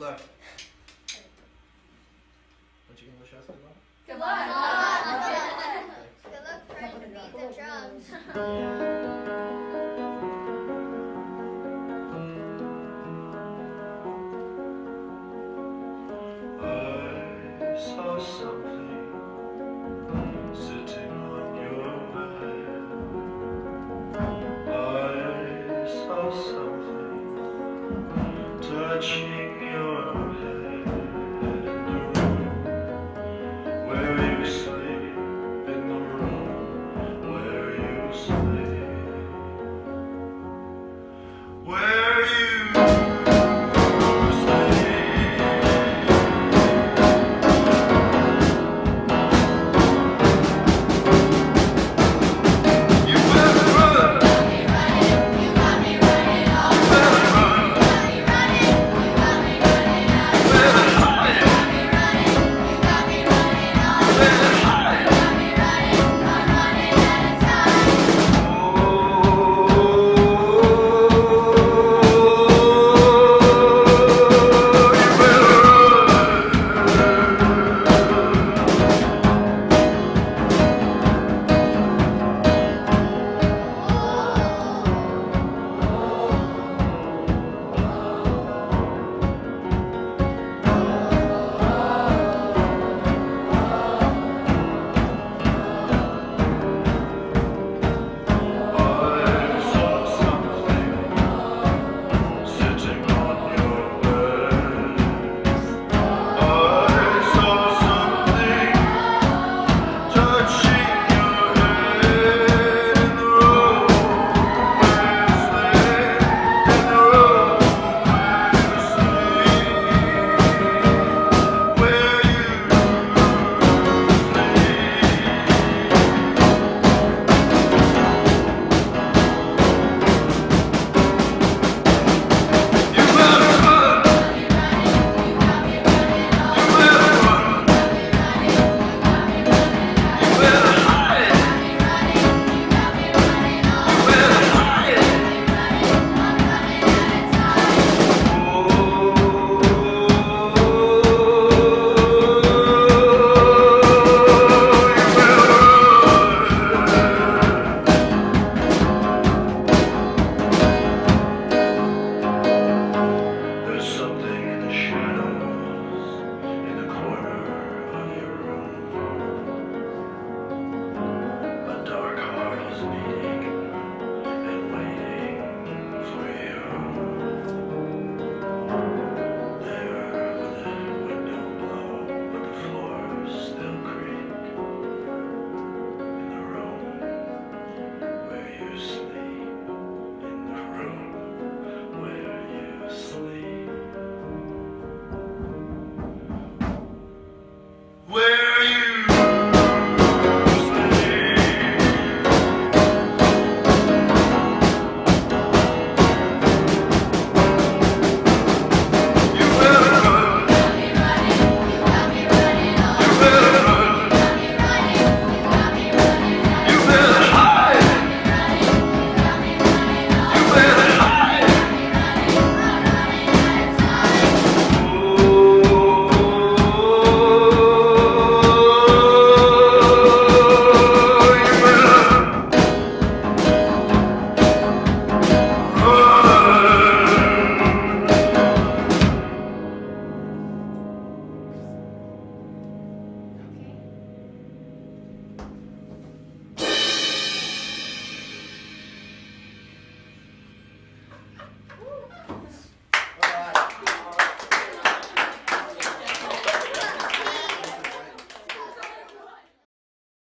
luck. What's your English wish us Good luck. Good luck Good luck, trying to beat the drums. I saw something sitting on your bed. I saw something touching.